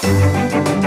감사합니다.